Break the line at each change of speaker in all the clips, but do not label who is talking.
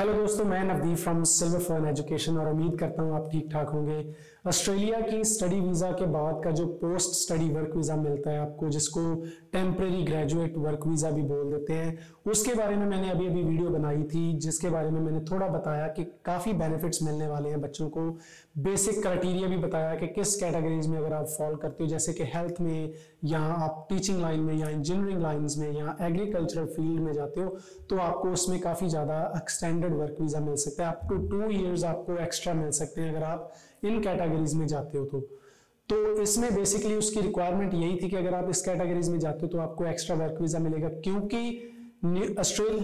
Hello दोस्तों, मैं Navdeep from silver phone education और उम्मीद करता हूँ आप ठीक ठाक होंगे। ऑस्ट्रेलिया की स्टडी वीज़ा के बाद का जो पोस्ट स्टडी वर्क वीज़ा मिलता है आपको, जिसको टेम्प्रेरी ग्रेजुएट वर्क वीज़ा भी बोल देते हैं, उसके बारे में मैंने अभी अभी वीडियो बनाई थी, जिसके बारे में मैंने थोड़ा बताया कि काफ़ी बेनिफिट्स मिलने वाले हैं बच्चों को। बेसिक क्राइटेरिया भी बताया कि किस कैटेगरीज में अगर आप फॉलो करते हो, जैसे कि हेल्थ में, या आप टीचिंग लाइन में, या इंजीनियरिंग लाइन्स में, या एग्रीकल्चरल फ़ील्ड में जाते हो तो आपको उसमें काफ़ी ज़्यादा एक्सटेंडेड वर्क वीज़ा मिल सकता है। अप टू टू ईयर्स आपको एक्स्ट्रा मिल सकते हैं अगर आप इन कैटेगरीज में जाते हो तो। तो इसमें बेसिकली उसकी रिक्वायरमेंट यही थी कि अगर आप इस कैटेगरीज में जाते हो तो आपको एक्स्ट्रा वर्क वीज़ा मिलेगा, क्योंकि ऑस्ट्रेल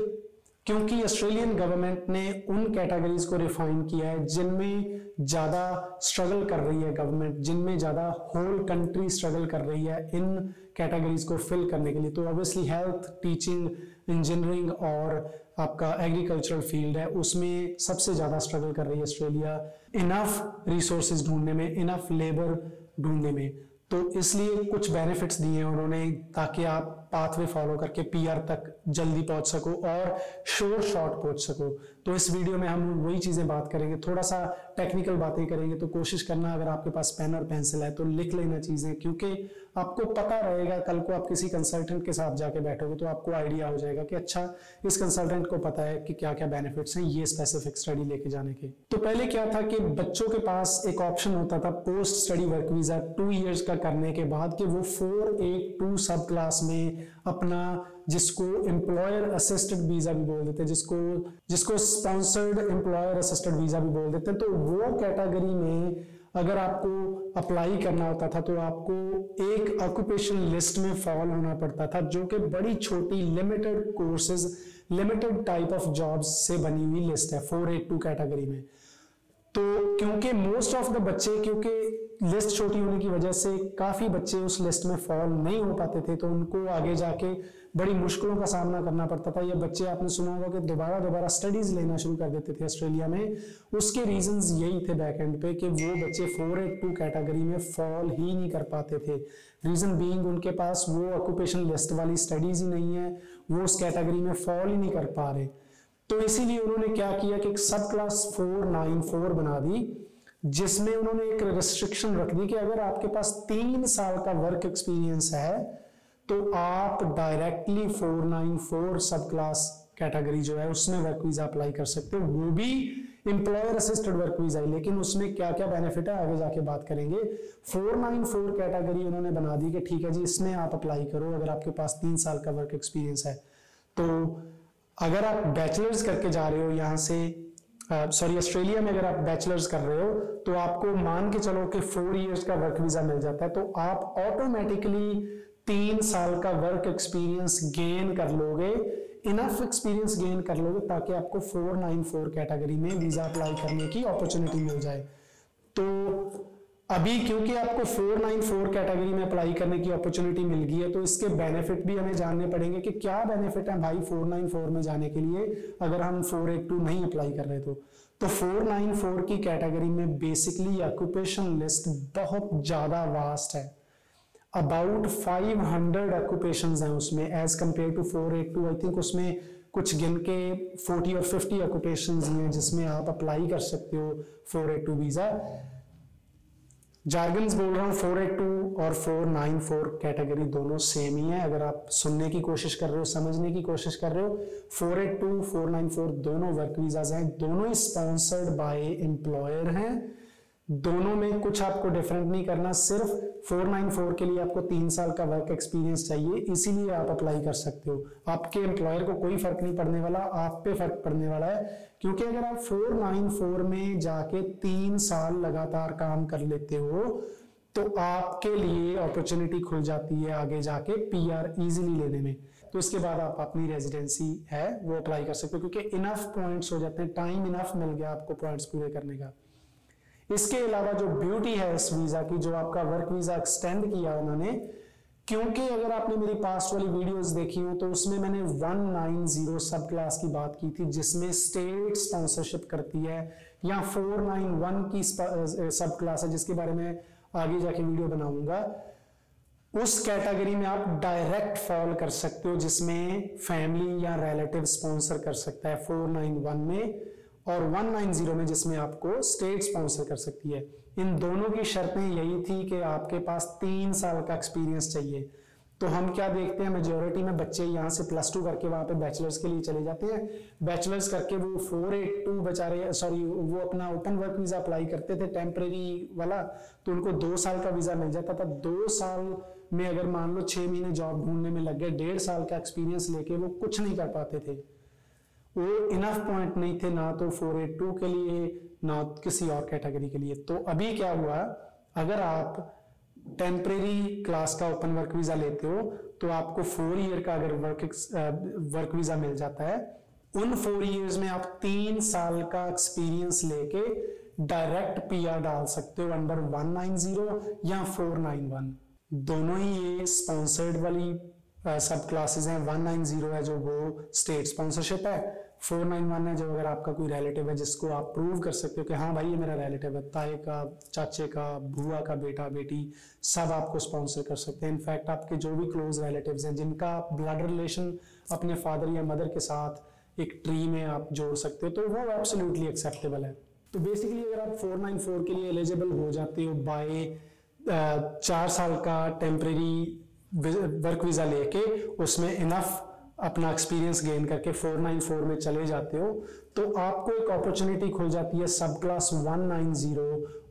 क्योंकि ऑस्ट्रेलियन गवर्नमेंट ने उन कैटेगरीज को रिफाइन किया है जिनमें ज़्यादा स्ट्रगल कर रही है गवर्नमेंट जिनमें ज़्यादा होल कंट्री स्ट्रगल कर रही है इन कैटेगरीज को फिल करने के लिए। तो ऑब्वियसली हेल्थ टीचिंग इंजीनियरिंग और आपका एग्रीकल्चरल फ़ील्ड है, उसमें सबसे ज़्यादा स्ट्रगल कर रही है ऑस्ट्रेलिया इनफ रिसोर्सेज ढूँढने में इनफ लेबर ढूँढने में। तो इसलिए कुछ बेनिफिट्स दिए हैं उन्होंने ताकि आप पाथवे फॉलो करके पीआर तक जल्दी पहुँच सको और शोर शॉर्ट पहुँच सको। तो इस वीडियो में हम वही चीज़ें बात करेंगे। थोड़ा सा टेक्निकल बातें करेंगे तो कोशिश करना अगर आपके पास पेन और पेंसिल है तो लिख लेना चीज़ें, क्योंकि आपको पता रहेगा, कल को आप किसी कंसल्टेंट के साथ जाके बैठोगे तो आपको आइडिया हो जाएगा कि अच्छा इस कंसल्टेंट को पता है कि क्या क्या बेनिफिट्स हैं ये स्पेसिफिक स्टडी लेके जाने के। तो पहले क्या था कि बच्चों के पास एक ऑप्शन होता था post study work visa two years का करने के बाद कि वो four eight two subclass में अपना जिसको एम्प्लॉयर असिस्टेड वीज़ा भी बोल देते हैं, जिसको जिसको स्पॉन्सर्ड एम्प्लॉयर असिस्टेड वीज़ा भी बोल देते हैं तो वो कैटेगरी में अगर आपको अप्लाई करना होता था तो आपको एक ऑक्यूपेशन लिस्ट में फॉल होना पड़ता था, जो कि बड़ी छोटी limited courses limited type of jobs से बनी हुई लिस्ट है फोर एट टू कैटेगरी में। तो क्योंकि मोस्ट ऑफ़ द बच्चे, क्योंकि लिस्ट छोटी होने की वजह से काफ़ी बच्चे उस लिस्ट में फॉल नहीं हो पाते थे तो उनको आगे जाके बड़ी मुश्किलों का सामना करना पड़ता था। ये बच्चे, आपने सुना होगा कि दोबारा दोबारा स्टडीज़ लेना शुरू कर देते थे ऑस्ट्रेलिया में। उसके रीजंस यही थे बैक एंड पे कि वो बच्चे फोर एट टू कैटेगरी में फॉल ही नहीं कर पाते थे। रीजन बीइंग उनके पास वो ऑक्यूपेशन लिस्ट वाली स्टडीज़ ही नहीं है, वो उस कैटेगरी में फॉल ही नहीं कर पा रहे। तो इसीलिए उन्होंने क्या किया कि सब क्लास फोर नाइन फोर बना दी। जिसमें उन्होंने एक रिस्ट्रिक्शन रख दी कि अगर आपके पास तीन साल का वर्क एक्सपीरियंस है तो आप directly four nine four subclass category जो है, उसमें वर्क वीज़ा अप्लाई कर सकते हो। वो भी इंप्लॉयर असिस्टेड वर्क वीज़ा है, लेकिन उसमें क्या क्या बेनिफिट है, आगे जाके बात करेंगे। फोर नाइन फोर कैटेगरी उन्होंने बना दी कि ठीक है जी, इसमें आप अप्लाई करो अगर आपके पास तीन साल का वर्क एक्सपीरियंस है। तो अगर आप बैचलर्स करके जा रहे हो यहाँ से सॉरी ऑस्ट्रेलिया में अगर आप बैचलर्स कर रहे हो तो आपको मान के चलो कि फोर इयर्स का वर्क वीज़ा मिल जाता है तो आप ऑटोमेटिकली तीन साल का वर्क एक्सपीरियंस गेन कर लोगे इनफ एक्सपीरियंस गेन कर लोगे ताकि आपको फोर नाइन फोर कैटेगरी में वीज़ा अप्लाई करने की अपॉर्चुनिटी मिल जाए। तो अभी क्योंकि आपको 494 कैटेगरी में अप्लाई करने की अपॉर्चुनिटी मिल गई है तो इसके बेनिफिट भी हमें जानने पड़ेंगे कि क्या बेनिफिट है भाई 494 में जाने के लिए, अगर हम 482 नहीं अप्लाई कर रहे तो। तो 494 की कैटेगरी में बेसिकली ऑक्यूपेशन लिस्ट बहुत ज़्यादा वास्ट है। अबाउट 500 हंड्रेड ऑक्यूपेशन है उसमें as compare to 482 I think उसमें कुछ गिन के 40 और 50 ऑक्यूपेशन हैं जिसमें आप अप्लाई कर सकते हो 482 वीज़ा जार्गन्स बोल रहा हूँ फोर एट टू और फोर नाइन फोर कैटेगरी दोनों सेम ही है। अगर आप सुनने की कोशिश कर रहे हो, समझने की कोशिश कर रहे हो four eight two four nine four दोनों वर्क वीजाज हैं। दोनों ही स्पॉन्सर्ड बाय एम्प्लॉयर हैं। दोनों में कुछ आपको डिफरेंट नहीं करना, सिर्फ़ 494 के लिए आपको तीन साल का वर्क एक्सपीरियंस चाहिए, इसीलिए आप अप्लाई कर सकते हो। आपके एम्प्लॉयर को कोई फ़र्क नहीं पड़ने वाला, आप पे फ़र्क पड़ने वाला है, क्योंकि अगर आप 494 में जाके तीन साल लगातार काम कर लेते हो तो आपके लिए अपॉर्चुनिटी खुल जाती है आगे जाके पीआर इजीली लेने में। तो इसके बाद आप अपनी रेजिडेंसी है, वो अप्लाई कर सकते हो, क्योंकि इनफ पॉइंट्स हो जाते हैं टाइम इनफ मिल गया आपको पॉइंट्स पूरे करने का। इसके अलावा जो ब्यूटी है इस वीज़ा की, जो आपका वर्क वीज़ा एक्सटेंड किया उन्होंने, क्योंकि अगर आपने मेरी पास्ट वाली वीडियोस देखी हो तो उसमें मैंने 190 सब क्लास की बात की थी, जिसमें स्टेट स्पॉन्सरशिप करती है, या 491 की सब क्लास है, जिसके बारे में आगे जाके वीडियो बनाऊँगा। उस कैटेगरी में आप डायरेक्ट फॉल कर सकते हो, जिसमें फैमिली या रिलेटिव स्पॉन्सर कर सकता है 491 में। और 190 में जिसमें आपको स्टेट स्पॉन्सर कर सकती है। इन दोनों की शर्तें यही थी कि आपके पास तीन साल का एक्सपीरियंस चाहिए। तो हम क्या देखते हैं? मेजोरिटी में बच्चे यहाँ से प्लस टू करके वहाँ पे बैचलर्स के लिए चले जाते हैं। बैचलर्स करके वो फोर एट टू बेचारे सॉरी वो अपना ओपन वर्क वीज़ा अप्लाई करते थे टेम्परेरी वाला तो उनको दो साल का वीज़ा मिल जाता था। दो साल में अगर मान लो छह महीने जॉब ढूँढने में लग गए, डेढ़ साल का एक्सपीरियंस लेके वो कुछ नहीं कर पाते थे। वो इनफ पॉइंट नहीं थे ना तो फोर एट टू के लिए, ना किसी और कैटेगरी के लिए। तो अभी क्या हुआ, अगर आप टेम्परेरी क्लास का ओपन वर्क वीज़ा लेते हो तो आपको फोर ईयर का अगर वर्क वर्क वीज़ा मिल जाता है, उन फोर ईयर्स में आप तीन साल का एक्सपीरियंस लेके डायरेक्ट पीआर डाल सकते हो अंडर 190 या 491 दोनों ही ये स्पॉन्सर्ड वाली सब क्लासेस हैं 190 है जो वो स्टेट स्पॉन्सरशिप है। फोर नाइन वन है, जो अगर आपका कोई रिलेटिव है, जिसको आप प्रूव कर सकते हो कि हाँ भाई, ये मेरा रिलेटिव है, ताए का, चाचे का, बुआ का बेटा, बेटी, सब आपको स्पॉन्सर कर सकते हैं। इनफैक्ट आपके जो भी क्लोज रिलेटिव्स हैं, जिनका ब्लड रिलेशन अपने फादर या मदर के साथ एक ट्री में आप जोड़ सकते हो तो वो एब्सोल्युटली एक्सेप्टेबल है। तो बेसिकली अगर आप 494 के लिए एलिजिबल हो जाते हो बाय चार साल का टेम्परेरी वर्क वीज़ा लेके, उसमें इनफ अपना एक्सपीरियंस गेन करके 494 में चले जाते हो तो आपको एक अपॉर्चुनिटी खुल जाती है सब क्लास 190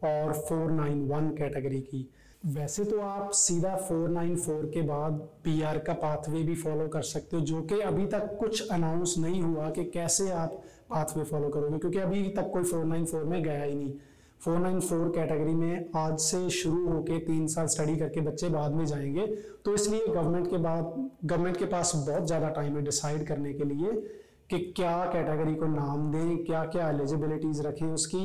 और 491 कैटेगरी की। वैसे तो आप सीधा 494 के बाद पीआर का पाथवे भी फॉलो कर सकते हो, जो कि अभी तक कुछ अनाउंस नहीं हुआ कि कैसे आप पाथवे फॉलो करोगे, क्योंकि अभी तक कोई 494 में गया ही नहीं। 494 कैटेगरी में आज से शुरू होके तीन साल स्टडी करके बच्चे बाद में जाएँगे। तो इसलिए गवर्नमेंट के बाद गवर्नमेंट के पास बहुत ज़्यादा टाइम है डिसाइड करने के लिए कि क्या कैटेगरी को नाम दें क्या क्या एलिजिबिलिटीज़ रखें उसकी।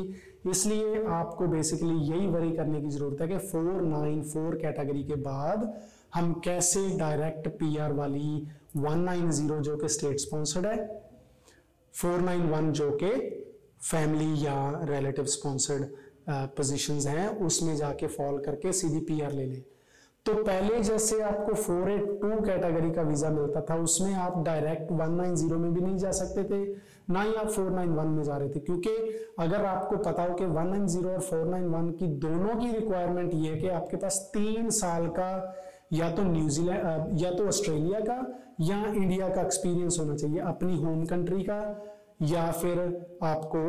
इसलिए आपको बेसिकली यही वरी करने की ज़रूरत है कि 494 कैटेगरी के बाद हम कैसे डायरेक्ट पीआर वाली 190 जो कि स्टेट स्पॉन्सर्ड है 491 जो कि फैमिली या रिलेटिव स्पॉन्सर्ड पोजीशंस हैं, उसमें जाके फॉल करके सीधी पीआर ले लें। तो पहले जैसे आपको 482 कैटेगरी का वीज़ा मिलता था, उसमें आप डायरेक्ट 190 में भी नहीं जा सकते थे, ना ही आप 491 में जा रहे थे। क्योंकि अगर आपको पता हो कि 190 और 491 की दोनों की रिक्वायरमेंट ये है कि आपके पास तीन साल का या तो न्यूजीलैंड या तो ऑस्ट्रेलिया का या इंडिया का एक्सपीरियंस होना चाहिए, अपनी होम कंट्री का, या फिर आपको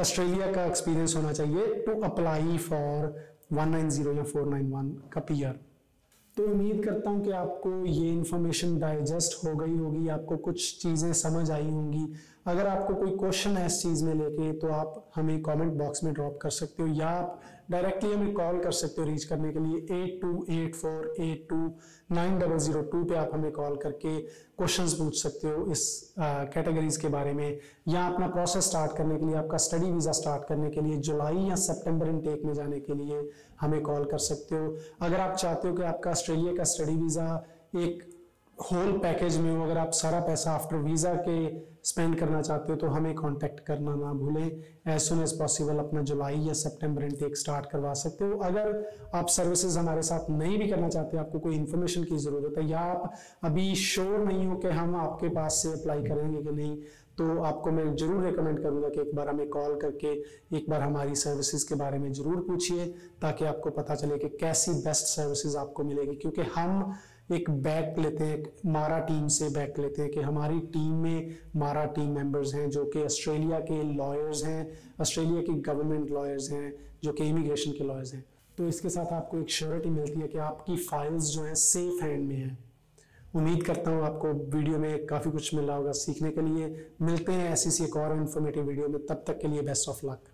ऑस्ट्रेलिया का एक्सपीरियंस होना चाहिए टू अप्लाई फॉर 190 या 491 का पीआर तो उम्मीद करता हूँ कि आपको ये इन्फॉर्मेशन डाइजेस्ट हो गई होगी, आपको कुछ चीज़ें समझ आई होंगी। अगर आपको कोई क्वेश्चन है इस चीज़ में लेके तो आप हमें कमेंट बॉक्स में ड्रॉप कर सकते हो, या आप डायरेक्टली हमें कॉल कर सकते हो रीच करने के लिए। Eight two eight four eight two nine double zero two पे आप हमें कॉल करके क्वेश्चन पूछ सकते हो इस कैटेगरीज के बारे में। या अपना प्रोसेस स्टार्ट करने के लिए, आपका स्टडी वीज़ा स्टार्ट करने के लिए, जुलाई या सेप्टेम्बर इनटेक में जाने के लिए हमें कॉल कर सकते हो। अगर आप चाहते हो कि आपका ऑस्ट्रेलिया का स्टडी वीज़ा एक होल पैकेज में हो, अगर आप सारा पैसा आफ्टर वीज़ा के स्पेंड करना चाहते हो तो हमें कांटेक्ट करना ना भूलें। एज सुन एज पॉसिबल अपना जुलाई या सितंबर इनटेक स्टार्ट करवा सकते हो। अगर आप सर्विसेज़ हमारे साथ नहीं भी करना चाहते, आपको कोई इन्फॉर्मेशन की ज़रूरत है, या आप अभी श्योर नहीं हो कि हम आपके पास से अप्लाई करेंगे कि नहीं तो आपको मैं ज़रूर रिकमेंड करूँगा कि एक बार हमें कॉल करके, एक बार हमारी सर्विसेज़ के बारे में ज़रूर पूछिए, ताकि आपको पता चले कि कैसी बेस्ट सर्विसेज़ आपको मिलेगी। क्योंकि हम एक बैक लेते हैं, मारा टीम से बैक लेते हैं कि हमारी टीम में मारा टीम मेंबर्स हैं, जो कि ऑस्ट्रेलिया के लॉयर्स हैं ऑस्ट्रेलिया के गवर्नमेंट लॉयर्स हैं, जो कि इमिग्रेशन के लॉयर्स हैं। तो इसके साथ आपको एक श्योरिटी मिलती है कि आपकी फाइल्स जो हैं सेफ़ हैंड में हैं। उम्मीद करता हूँ आपको वीडियो में काफ़ी कुछ मिला होगा सीखने के लिए। मिलते हैं ऐसी सी एक और इन्फॉर्मेटिव वीडियो में। तब तक के लिए बेस्ट ऑफ़ लक